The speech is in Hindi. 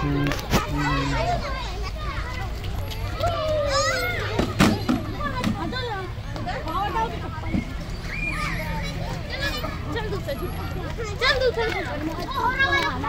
चल दूसरे चल दूसरे